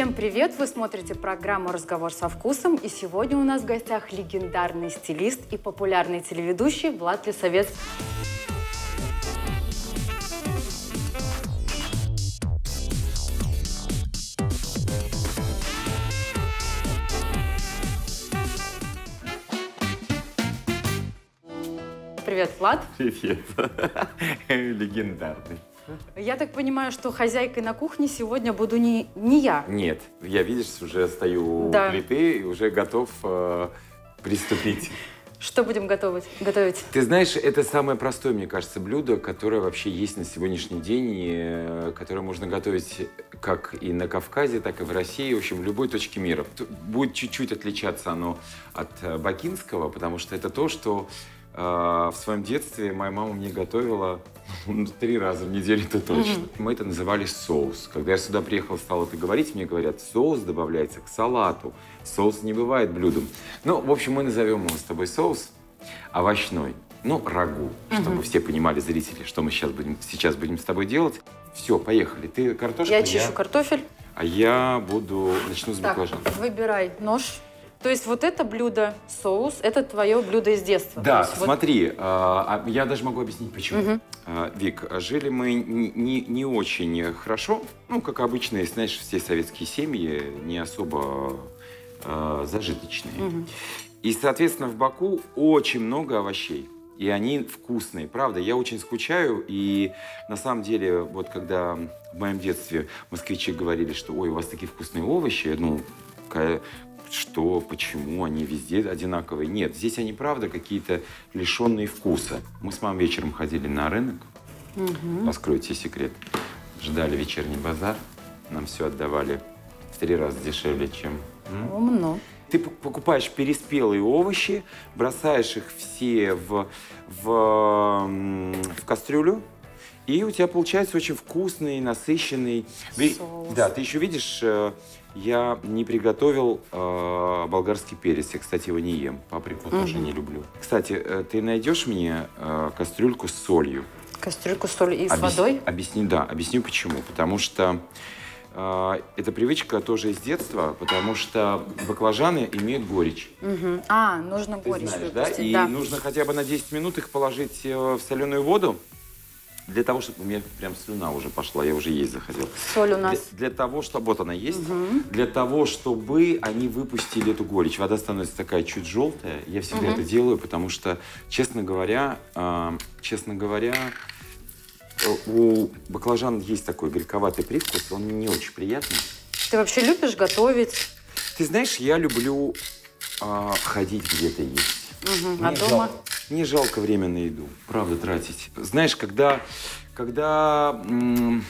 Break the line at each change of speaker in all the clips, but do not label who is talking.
Всем привет! Вы смотрите программу «Разговор со вкусом». И сегодня у нас в гостях легендарный стилист и популярный телеведущий Влад Лисовец. Привет, Влад.
Привет. Легендарный.
Я так понимаю, что хозяйкой на кухне сегодня буду не, не я.
Нет, я, видишь, уже стою
Да.
у плиты и уже готов э, приступить.
Что будем готовить? готовить?
Ты знаешь, это самое простое, мне кажется, блюдо, которое вообще есть на сегодняшний день, и, э, которое можно готовить как и на Кавказе, так и в России, в общем, в любой точке мира. Будет чуть-чуть отличаться оно от э, бакинского, потому что это то, что в своем детстве моя мама мне готовила три раза в неделю, это точно. Мы это называли соус. Когда я сюда приехал, стал это говорить, мне говорят, соус добавляется к салату. Соус не бывает блюдом. Ну, в общем, мы назовем его с тобой соус овощной. Ну, рагу, чтобы все понимали, зрители, что мы сейчас будем, сейчас будем с тобой делать. Все, поехали. Ты картошку,
Я чищу картофель.
а я буду, начну с
Так, выбирай нож. То есть вот это блюдо, соус, это твое блюдо из детства.
Да,
есть вот-
смотри, а, а я даже могу объяснить, почему. А, Вик, жили мы не, не- очень хорошо, ну, как обычно, знаешь, все советские семьи не особо а, зажиточные. И, соответственно, в Баку очень много овощей. И они вкусные, правда. Я очень скучаю. И на самом деле, вот когда в моем детстве москвичи говорили, что ой, у вас такие вкусные овощи, ну, что, почему они везде одинаковые. Нет, здесь они, правда, какие-то лишенные вкуса. Мы с мамой вечером ходили на рынок, раскрою тебе секрет, ждали вечерний базар, нам все отдавали в три раза дешевле, чем...
Умно.
ты покупаешь переспелые овощи, бросаешь их все в, в, в кастрюлю, и у тебя получается очень вкусный, насыщенный.
Соус.
Да, ты еще видишь, э, я не приготовил э, болгарский перец. Я, кстати, его не ем. Паприку тоже не люблю. Кстати, э, ты найдешь мне э, кастрюльку с солью?
Кастрюльку соли и с
Объяс-
водой.
Объясни, да, объясню почему. Потому что э, эта привычка тоже из детства, потому что баклажаны имеют горечь.
Мгм. А, нужно
Ты
горечь
знаешь, да? И
да.
нужно хотя бы на 10 минут их положить э, в соленую воду, для того, чтобы... У меня прям слюна уже пошла, я уже есть захотел.
Соль у
Для,
нас.
для того, чтобы... Вот она есть. Для того, чтобы они выпустили эту горечь. Вода становится такая чуть желтая. Я всегда это делаю, потому что, честно говоря, э, честно говоря, э, у баклажан есть такой горьковатый привкус, он не очень приятный.
Ты вообще любишь готовить?
Ты знаешь, я люблю а, ходить где-то есть.
Мгм. А дома?
жалко- Мне жалко время на еду, правда, тратить. Знаешь, когда, когда м,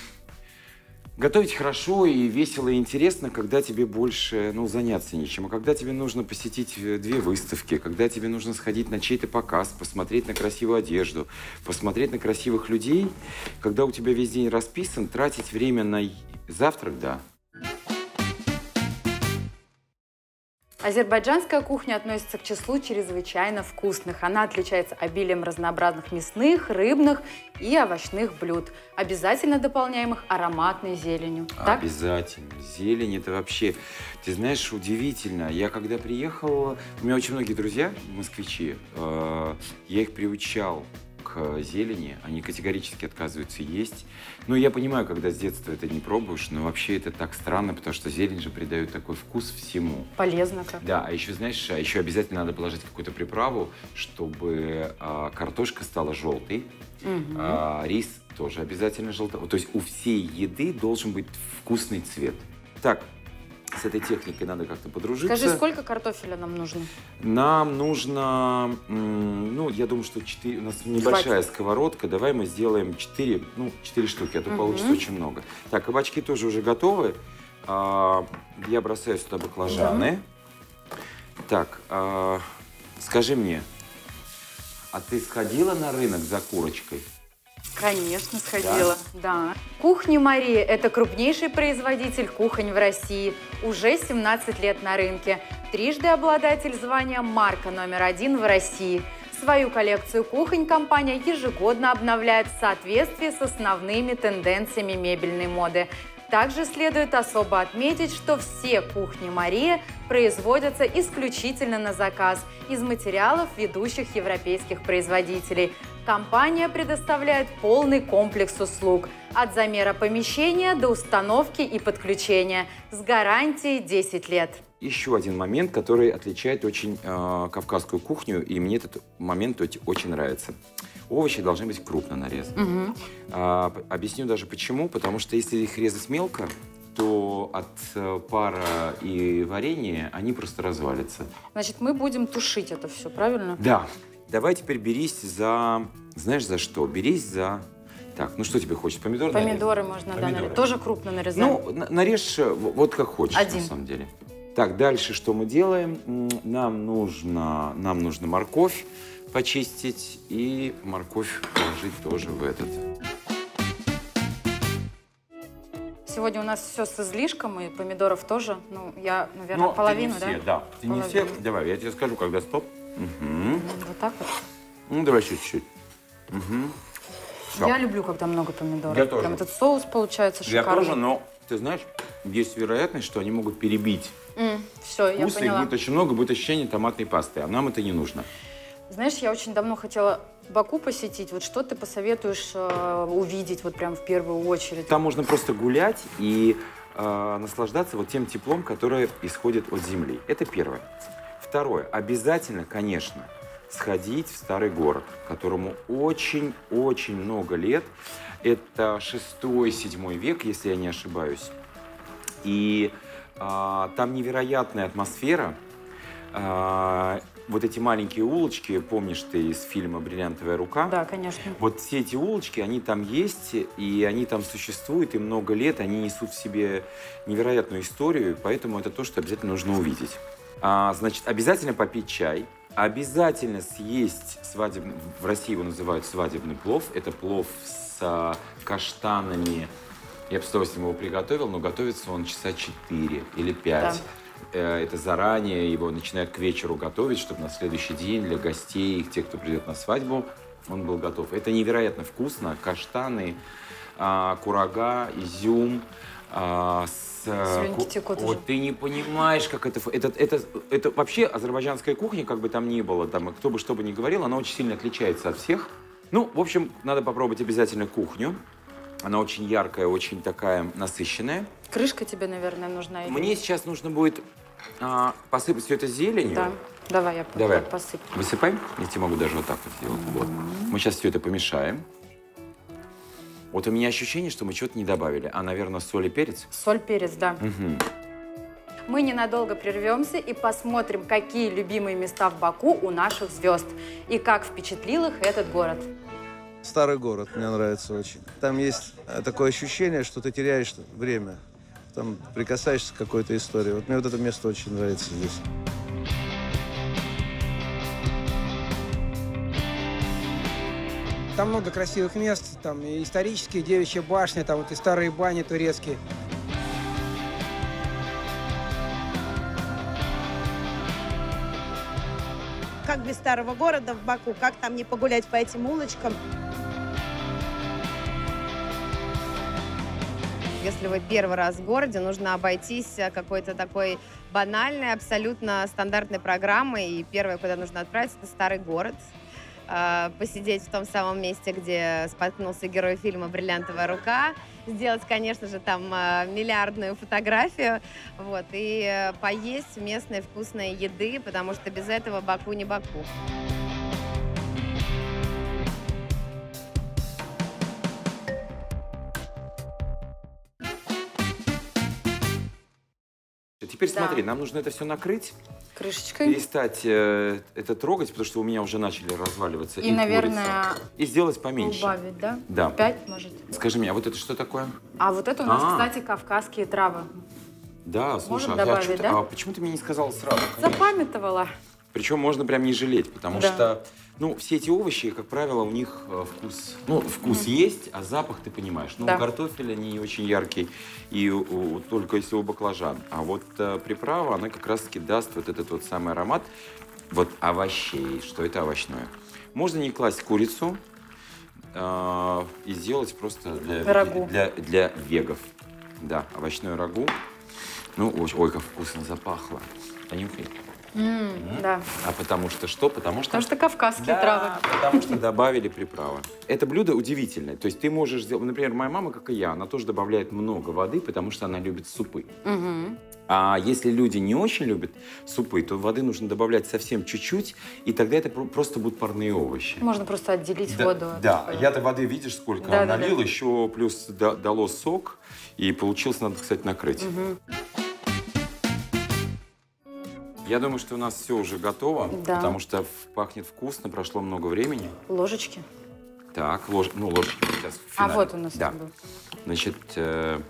готовить хорошо и весело и интересно, когда тебе больше ну, заняться нечем, а когда тебе нужно посетить э, две выставки, когда тебе нужно сходить на чей-то показ, посмотреть на красивую одежду, посмотреть на красивых людей, когда у тебя весь день расписан, тратить время на завтрак, да,
Азербайджанская кухня относится к числу чрезвычайно вкусных. Она отличается обилием разнообразных мясных, рыбных и овощных блюд, обязательно дополняемых ароматной зеленью. Так?
Обязательно. Зелень это вообще, ты знаешь, удивительно. Я когда приехал, у меня очень многие друзья, москвичи, э, я их приучал к зелени, они категорически отказываются есть. Ну, я понимаю, когда с детства это не пробуешь, но вообще это так странно, потому что зелень же придает такой вкус всему.
Полезно как.
Да, а еще, знаешь, а еще обязательно надо положить какую-то приправу, чтобы а, картошка стала желтой,
Мгм.
а, рис тоже обязательно желтый. То есть у всей еды должен быть вкусный цвет. Так, с этой техникой надо как-то подружиться.
Скажи, сколько картофеля нам нужно?
Нам нужно, ну, я думаю, что 4, у нас небольшая сковородка. Давай мы сделаем 4, ну, 4 штуки, а то
Мгм.
получится очень много. Так, кабачки тоже уже готовы. А, я бросаю сюда баклажаны. Так, а, скажи мне, а ты сходила на рынок за курочкой?
Конечно, сходила. Да. Кухня Мария – это крупнейший производитель кухонь в России. Уже 17 лет на рынке. Трижды обладатель звания «Марка номер один» в России. Свою коллекцию кухонь компания ежегодно обновляет в соответствии с основными тенденциями мебельной моды. Также следует особо отметить, что все кухни Мария производятся исключительно на заказ из материалов ведущих европейских производителей. Компания предоставляет полный комплекс услуг – от замера помещения до установки и подключения с гарантией 10 лет.
Еще один момент, который отличает очень э, кавказскую кухню, и мне этот момент очень нравится. Овощи должны быть крупно нарезаны. Угу. А, объясню даже почему. Потому что если их резать мелко, то от э, пара и варенья они просто развалятся.
Значит, мы будем тушить это все, правильно?
Да. Давай теперь берись за... Знаешь, за что? Берись за... Так, ну что тебе хочется? Помидоры
Помидоры нарезать? можно, Помидоры. да, нарезать. Тоже крупно нарезать.
Ну, нарежь э, вот как хочешь, Один. на самом деле. Так, дальше что мы делаем? Нам нужно, нам нужно морковь почистить и морковь положить тоже в этот.
Сегодня у нас все с излишком, и помидоров тоже. Ну, я, наверное, Но половину,
ты не все, да? да. Ты половину. не все. Давай, я тебе скажу, когда стоп.
Угу. Вот так вот?
Ну, давай чуть-чуть.
Угу. Все. Я люблю, когда много помидоров. Я тоже. Прям этот соус получается шикарный.
Я тоже, но, ты знаешь, есть вероятность, что они могут перебить.
Mm, все, я поняла.
будет очень много, будет ощущение томатной пасты, а нам это не нужно.
Знаешь, я очень давно хотела Баку посетить. Вот что ты посоветуешь э, увидеть вот прям в первую очередь?
Там можно просто гулять и э, наслаждаться вот тем теплом, которое исходит от земли. Это первое. Второе. Обязательно, конечно, сходить в старый город, которому очень-очень много лет. Это 6-7 век, если я не ошибаюсь. И э, там невероятная атмосфера. Э, вот эти маленькие улочки, помнишь ты из фильма «Бриллиантовая рука»?
Да, конечно.
Вот все эти улочки, они там есть, и они там существуют, и много лет, они несут в себе невероятную историю, поэтому это то, что обязательно нужно увидеть. А, значит, обязательно попить чай, обязательно съесть свадебный, в России его называют свадебный плов, это плов с а, каштанами, я бы с удовольствием его приготовил, но готовится он часа 4 или 5. Да. Э, это заранее его начинают к вечеру готовить, чтобы на следующий день для гостей, тех, кто придет на свадьбу, он был готов. Это невероятно вкусно. Каштаны, а, курага, изюм, а, с...
Э, текут
вот, ты не понимаешь, как это, это, это... Это вообще азербайджанская кухня, как бы там ни было, там, кто бы что бы ни говорил, она очень сильно отличается от всех. Ну, в общем, надо попробовать обязательно кухню. Она очень яркая, очень такая насыщенная.
Крышка тебе, наверное, нужна.
Или... Мне сейчас нужно будет а, посыпать все это зеленью.
Да. Давай я
Давай.
посыплю.
Высыпаем? Я тебе могу даже вот так вот сделать. Mm -hmm. Вот. Мы сейчас все это помешаем. Вот у меня ощущение, что мы что-то не добавили. А, наверное, соль и перец?
Соль, перец, да. Угу. Мы ненадолго прервемся и посмотрим, какие любимые места в Баку у наших звезд и как впечатлил их этот город.
Старый город мне нравится очень. Там есть э, такое ощущение, что ты теряешь время. Там прикасаешься к какой-то истории. Вот мне вот это место очень нравится здесь.
Там много красивых мест, там и исторические девичья башни, там вот и старые бани турецкие.
Как без старого города в Баку, как там не погулять по этим улочкам?
Если вы первый раз в городе, нужно обойтись э, какой-то такой банальной, абсолютно стандартной программой. И первое, куда нужно отправиться, это старый город. Э, посидеть в том самом месте, где споткнулся герой фильма «Бриллиантовая рука», сделать, конечно же, там э, миллиардную фотографию, вот, и поесть местной вкусной еды, потому что без этого Баку не Баку.
Теперь да. смотри, нам нужно это все накрыть.
Крышечкой.
Перестать э, это трогать, потому что у меня уже начали разваливаться.
И, и наверное...
И сделать поменьше.
Убавить, да?
Да.
Пять, может.
Скажи мне, а вот это что такое?
А вот это у нас, а -а -а. кстати, кавказские травы.
Да, слушай, Можем а, добавить, да? а почему ты мне не сказала сразу?
Запамятовала.
Причем можно прям не жалеть, потому да. что, ну, все эти овощи, как правило, у них э, вкус, ну, вкус mm. есть, а запах ты понимаешь. Ну, да. у картофеля не очень яркий, и у, у, только если у баклажан. А вот э, приправа, она как раз-таки даст вот этот вот самый аромат вот овощей, что это овощное. Можно не класть курицу э, и сделать просто для,
Пирогу.
для, для вегов. Да, овощное рагу. Ну, ой, ой, как вкусно запахло. Понюхай.
М, Да.
А потому что что? Потому что...
Потому что кавказские
Да,
травы.
потому что добавили приправы. Это блюдо удивительное. То есть ты можешь сделать... Например, моя мама, как и я, она тоже добавляет много воды, потому что она любит супы.
Мгм.
А если люди не очень любят супы, то воды нужно добавлять совсем чуть-чуть, и тогда это про- просто будут парные овощи.
Можно просто отделить
Да,
воду.
да.
соли.
я-то воды, видишь, сколько
Да, да,
налил,
да.
еще плюс да- дало сок, и получилось, надо, кстати, накрыть.
Мгм.
Я думаю, что у нас все уже готово,
Да.
потому что пахнет вкусно, прошло много времени.
Ложечки.
Так, лож... ну, ложечки сейчас в
А вот у нас
Да. Значит, э,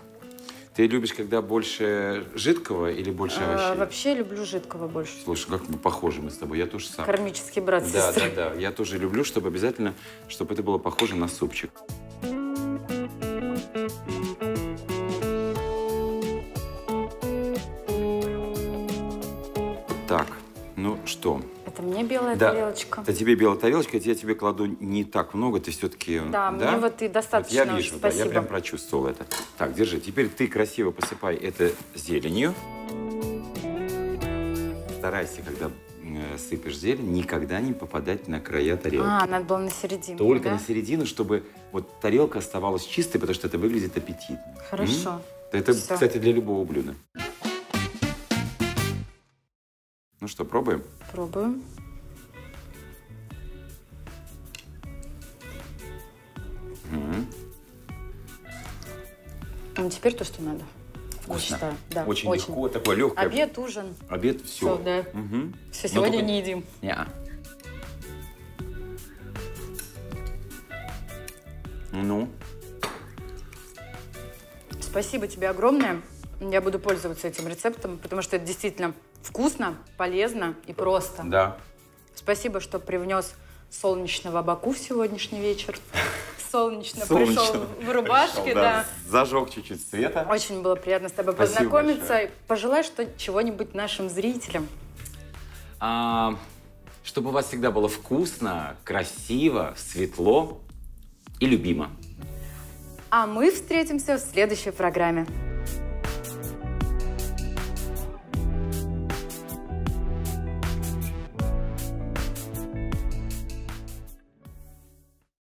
ты любишь, когда больше жидкого или больше
А,
овощей?
вообще люблю жидкого больше.
Слушай, как мы похожи мы с тобой, я тоже сам.
Кармический брат
Да, да,
сестрой.
да. Я тоже люблю, чтобы обязательно, чтобы это было похоже на супчик. Так, ну что?
Это мне белая
Да.
тарелочка.
Это тебе белая тарелочка, я тебе кладу не так много, ты все-таки...
Да, мне вот и достаточно
я
уже,
вижу, да, я
спасибо.
прям прочувствовал это. Так, держи. Теперь ты красиво посыпай это зеленью. Старайся, когда э, сыпешь зелень, никогда не попадать на края тарелки.
А, надо было на середину.
Только
да?
на середину, чтобы вот тарелка оставалась чистой, потому что это выглядит аппетитно.
Хорошо.
М? Это,
Всё.
кстати, для любого блюда. Ну что, пробуем?
Пробуем.
М.
Ну, теперь то, что надо.
Вкусно.
считаю. Да,
очень, легко, такое легкое.
Обед, ужин.
Обед, все.
Всё, да.
Мгм.
Все,
Но
сегодня
только-
не едим.
Неа. Ну,
Спасибо тебе огромное. Я буду пользоваться этим рецептом, потому что это действительно вкусно, полезно и просто.
да.
Спасибо, что привнес солнечного Баку в сегодняшний вечер. Солнечно,
Солнечно.
пришел в рубашке,
Пришел,
да.
Зажег чуть-чуть света.
Очень было приятно с тобой
Спасибо
познакомиться.
большое.
Пожелай что чего-нибудь нашим зрителям.
А, чтобы у вас всегда было вкусно, красиво, светло и любимо.
А мы встретимся в следующей программе.